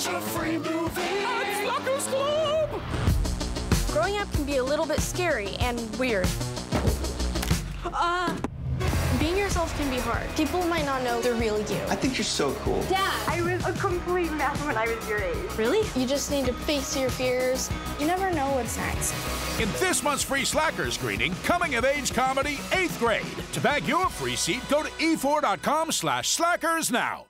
watch a free movie. Growing up can be a little bit scary and weird. Uh, being yourself can be hard. People might not know the real you. I think you're so cool. Dad, I was a complete mess when I was your age. Really? You just need to face your fears. You never know what's next. In this month's free Slackers screening, coming of age comedy, eighth grade. To bag your free seat, go to e4.com slash slackers now.